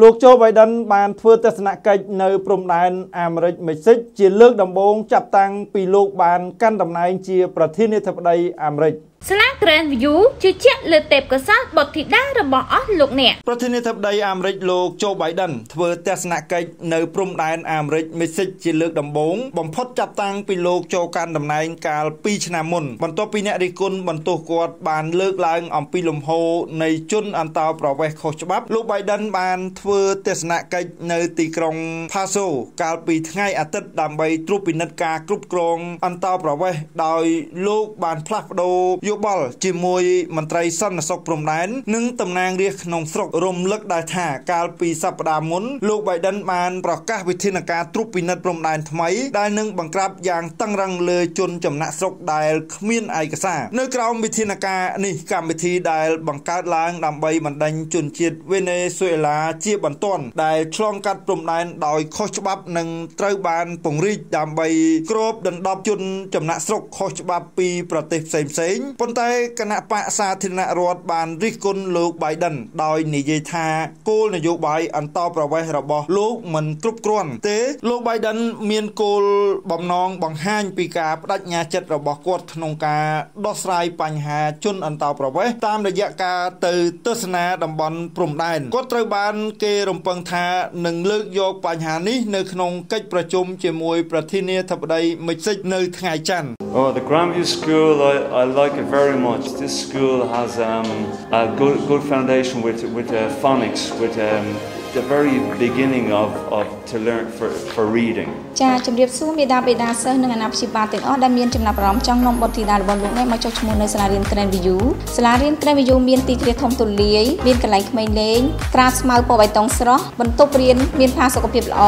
លោកโจ Biden បានធ្វើទស្សនកិច្ចនៅព្រំដែនអាមេរិកមិចស៊ិកជាលើកដំបូងចាប់តាំងពីលោកបានកាន់តំណែងជាប្រធានាធិបតីអាមេរិក ស្លា Grand View ជឿជាក់លើទេពកោសល្យបុត្រធីតារបស់អស់លោកអ្នកប្រធានាធិបតីអាមេរិកលោកโจ Biden ធ្វើទស្សនកិច្ចនៅព្រំដែនអាមេរិកមិចស៊ិកជាលើកដំបូងបំផុតចាប់តាំងពីលោកចូលកាន់តំណែងកាល2ឆ្នាំមុនបន្ទាប់ពីអ្នករិះគន់បន្ទោសគាត់បានលើកឡើងអំពីលំហូរនៃជនអន្តោប្រវេសន៍ខុសច្បាប់លោក Biden បានធ្វើទស្សនកិច្ចនៅទីក្រុង Paso កាលពីថ្ងៃអាទិត្យដើម្បីត្រួតពិនិត្យការគ្រប់គ្រងអន្តោប្រវេសន៍ដោយលោកបានផ្លាស់ប្ដូរយោបល់ជាមួយមន្ត្រីសន្តិសុខព្រំដែននិងតំណាងរាស្ត្រក្នុងស្រុករំលឹកដែរថាកាលពីសប្តាហ៍មុនលោក Biden បានប្រកាសវិធានការត្រួតពិនិត្យព្រំដែនថ្មីដែលនឹងបង្ក្រាបយ៉ាងតឹងរ៉ឹងលើជនចំណាក់ស្រុកដែលគ្មានឯកសារនៅក្រោមវិធានការនេះកម្មវិធីដែលបង្កើតឡើងដើម្បីបណ្ដេញជនជាតិវេណេស៊ុយអេឡាជាបន្ទាន់ដែលឆ្លងកាត់ព្រំដែនដោយខុសច្បាប់និងត្រូវបានពង្រីកដើម្បីគ្របដណ្ដប់ជនចំណាក់ស្រុកខុសច្បាប់ពីប្រទេសផ្សេងៗប៉ុន្តែគណៈបកសាធារណរដ្ឋបានរិះគន់លោក Biden ដោយនិយាយថាគោលនយោបាយអន្តោប្រវេសន៍របស់លោកមិនគ្រប់គ្រាន់ទេលោក Biden មានគោលបំណងបង្ហាញពីការបដិញ្ញាចិត្តរបស់គាត់ក្នុងការដោះស្រាយបញ្ហាជនអន្តោប្រវេសន៍តាមរយៈការទៅទស្សនាតំបន់ព្រំដែនគាត់ត្រូវបានគេរំពឹងថានឹងលើកយកបញ្ហានេះនៅក្នុងកិច្ចប្រជុំជាមួយប្រធានាធិបតីមិចស៊ិកនៅថ្ងៃច័ន្ទ Oh, the Grandview School, I, I like it very much. This school has um, a good, good foundation with, with uh, phonics, with um, the very beginning of, of to learn for, for reading ចាជំរាបសួរមេដាបេដាសិស្សនិងអាណាព្យាបាលទាំងអស់ដែលមានចំណាប់អារម្មណ៍ចង់នាំបុត្រធីតារបស់លោកនេះមកចុះឈ្មោះនៅសាលារៀន Grand View សាលារៀន Grand View មានទីធ្លាធំទូលាយមានកន្លែងក្មេងលេងត្រាស្មៅពណ៌បៃតងស្រស់បន្ទប់រៀនមានផាសុកភាពល្អ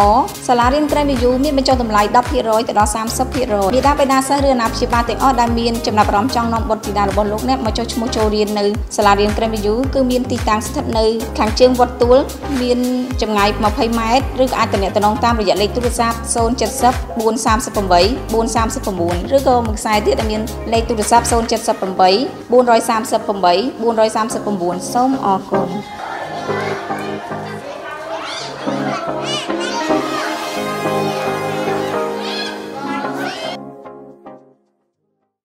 សាលារៀន Grand View មានបញ្ចុះតម្លៃ10%ទៅដល់30%មេដាបេដាសិស្សឬអាណាព្យាបាលទាំងអស់ដែលមានចំណាប់អារម្មណ៍ចង់នាំបុត្រធីតារបស់លោកនេះមកចុះឈ្មោះចូលរៀននៅសាលារៀន Grand View គឺមានទីតាំងស្ថិតនៅខាងជើងវត្តទួលមានចម្ងាយ20ម៉ែត្រឬក៏អាចទំនាក់ទំនងតាមរយៈលេខទូរស័ព្ទ070 438 439ឬក៏មួយខ្សែទៀតដែលមានលេខទូរស័ព្ទ078 438 439សូមអរគុណ